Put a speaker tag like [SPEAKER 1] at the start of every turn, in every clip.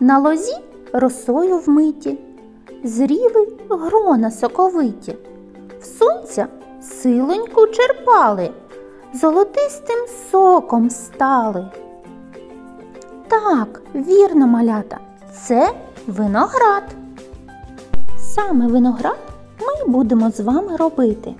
[SPEAKER 1] на лозі росою вмиті, зріли грона соковиті, в сонця силоньку черпали, золотистим соком стали. Так, вірно, малята, це виноград. Саме виноград ми будемо з вами робити.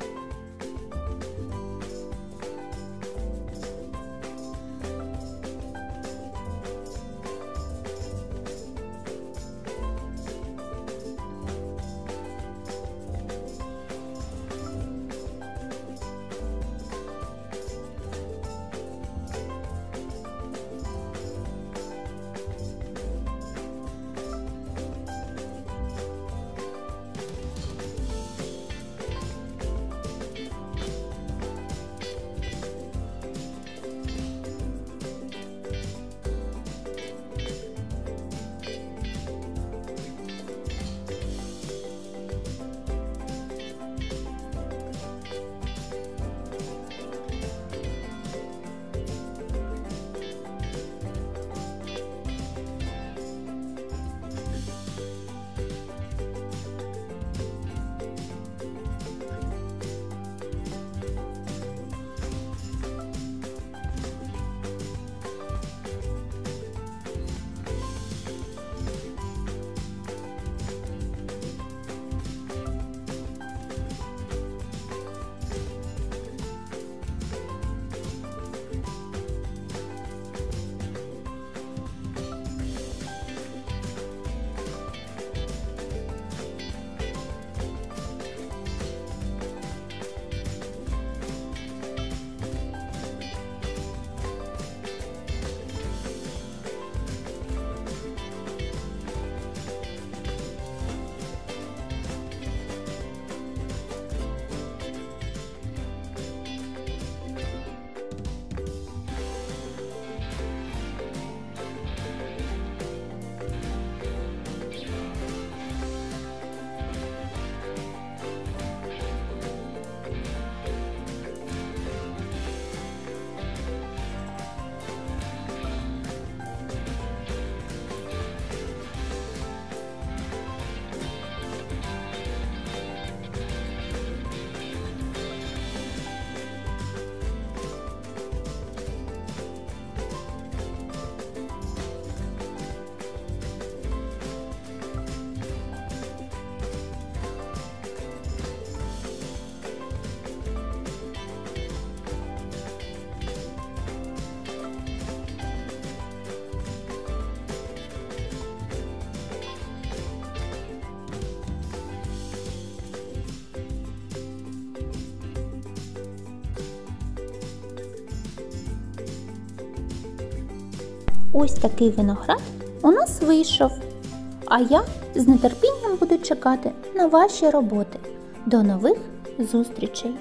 [SPEAKER 1] Ось такий виноград у нас вийшов. А я з нетерпінням буду чекати на ваші роботи. До нових зустрічей!